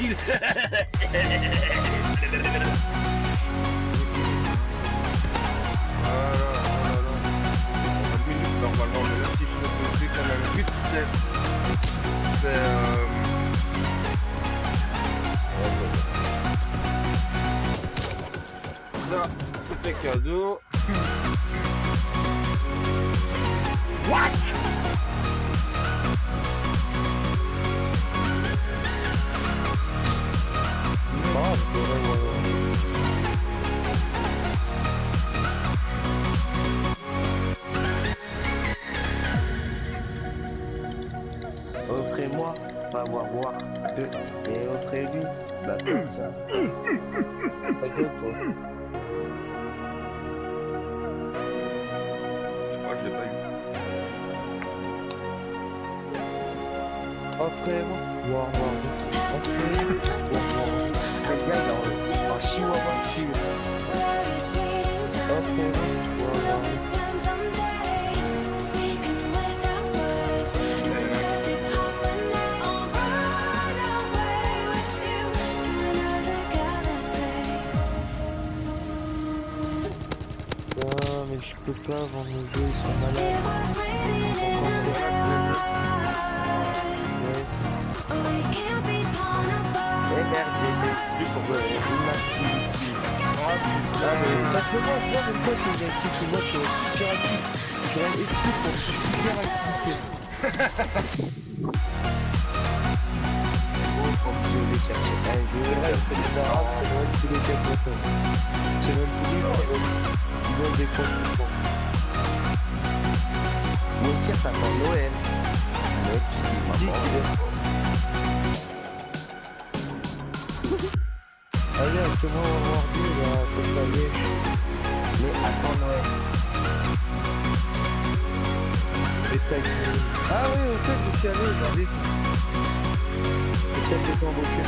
du cross kill. Voilà, voilà, voilà. 20 minutes normalement, c'est. Euh... C'était cadeau. What Offrez-moi, pas voir voir deux, et offrez-lui, bah comme ça. Offrez-moi, voir voir deux. Offrez-lui, voir voir. Ah, mais je peux pas vendre mes jeux, ils sont. Pour. Ah, mais parce que moi, moi, même inactif, moi, je suis super actif. Je suis pour super activité. Comme je vais chercher un jeu, C'est les arabes, c'est Noël tous les quatre ils veulent des comptes. Mon tir, Noël. Noël, tu dis maman. Allez, c'est moi, on va voir deux, là, comme ça y est. Mais attends. Ah oui, en fait, je suis allé aujourd'hui. C'est peut-être été embauché.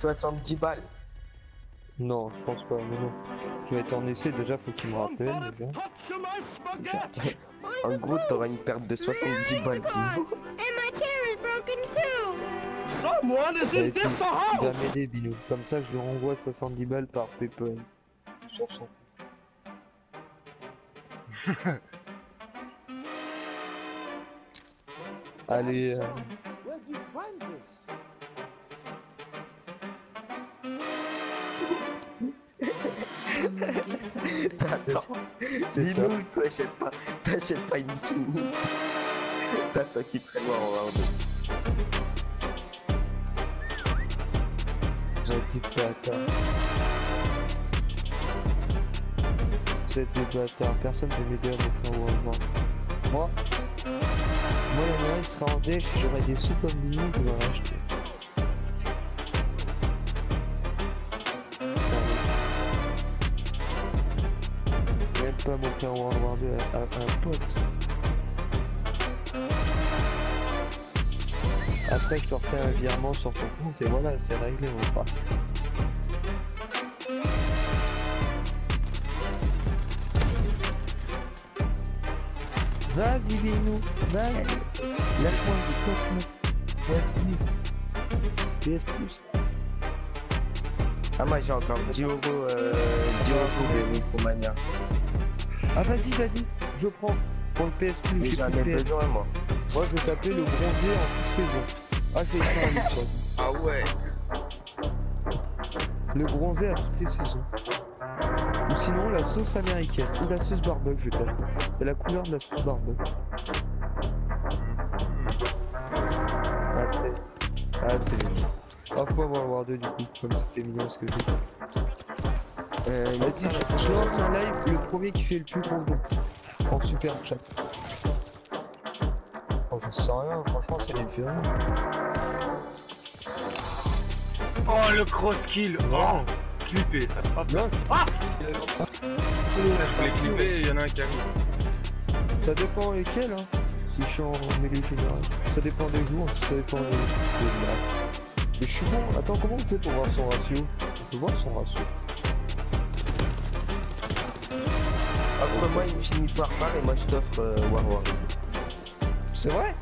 70 balles. Non, je pense pas, mais non. Je vais être en essai, déjà, faut qu'il me rappelle. mais bon. En gros, t'auras une perte de 70 balles. Allez, in tu- this Il house. va m'aider, Binou. Comme ça, je lui renvoie 70 balles par PayPal. Sur son. Allez, euh, Attends. C'est ça. Dis-nous, t'achètes pas, t'achètes pas une fini. T'attends qu'il prévoit en round. j'ai été bâtard. Vous êtes des bâtards. Personne ne peut m'aider à me faire World. Moi? Moi, il y en a un, il sera en déch, j'aurai des sous comme Binou, je vais racheter. Pas mon père World War 2 à, un pote. Après, je te refais un virement sur ton compte et voilà, c'est réglé, mon frère. Vas-y, Binou, vas-y. Lâche-moi petit cosmos. PS Plus. PS Plus. Ah, moi j'ai encore 10 euros, euh, 10 euros de. Ah, vas-y, vas-y, je prends. Pour le PS Plus, Mais j'ai PS. besoin, moi. Moi, je vais taper le bronzé en toute saison. Ah, faire un mix, Ah ouais. Le bronzé à toutes les saisons. Ou sinon, la sauce américaine. Ou la sauce barbecue, je vais taper. C'est la couleur de la sauce barbecue. Après. Ah, t'es mignon. Ah, faut avoir War 2 du coup, comme c'était mignon ce que j'ai fait. Euh, Vas-y, je, je lance un live, le premier qui fait le plus gros don. En super chat. Oh, je sais rien, franchement, c'est différent. Oh le cross kill. Oh clipper. Hop là. Non, Ah Je voulais clipper et il y en a un qui arrive. ça dépend lesquels, hein. Si je suis en mêlée générale. Ça dépend des jours, ça dépend des, des. Mais je suis bon. Attends, comment on fait pour voir son ratio? On peut voir son ratio. Après moi, finit par part et moi je t'offre euh, War War. C'est vrai?